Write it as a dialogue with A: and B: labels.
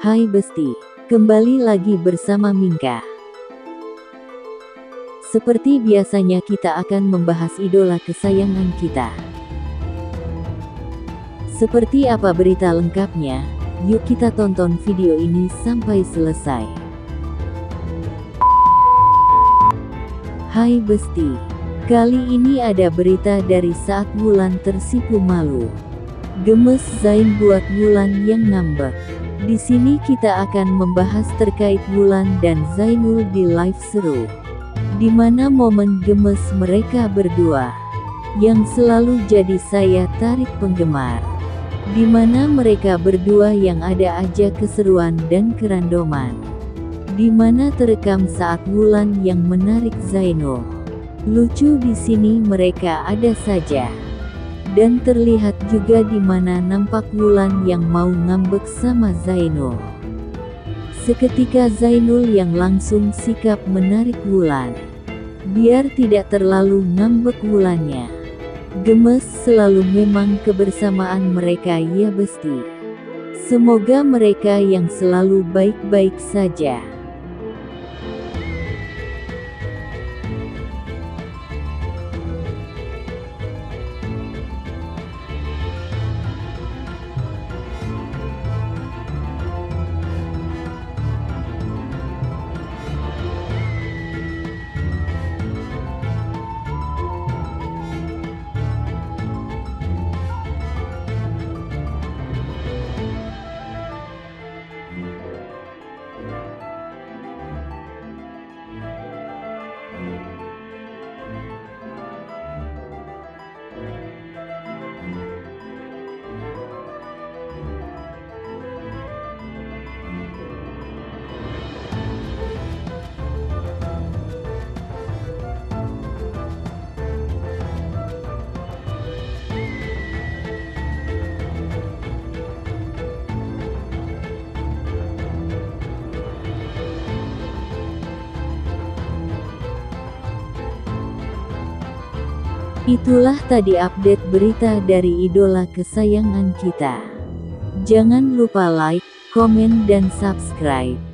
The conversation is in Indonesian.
A: Hai Besti, kembali lagi bersama Mingka. Seperti biasanya kita akan membahas idola kesayangan kita. Seperti apa berita lengkapnya? Yuk kita tonton video ini sampai selesai. Hai Besti, kali ini ada berita dari saat Wulan tersipu malu. Gemes Zain buat Wulan yang ngambek. Di sini kita akan membahas terkait Wulan dan Zainul di live seru. Di mana momen gemes mereka berdua yang selalu jadi saya tarik penggemar. Di mana mereka berdua yang ada aja keseruan dan kerandoman. Di mana terekam saat Wulan yang menarik Zainul. Lucu di sini mereka ada saja. Dan terlihat juga di mana nampak Wulan yang mau ngambek sama Zainul. Seketika Zainul yang langsung sikap menarik Wulan. Biar tidak terlalu ngambek Wulannya. Gemes selalu memang kebersamaan mereka ya besti. Semoga mereka yang selalu baik-baik saja. Itulah tadi update berita dari idola kesayangan kita. Jangan lupa like, komen dan subscribe.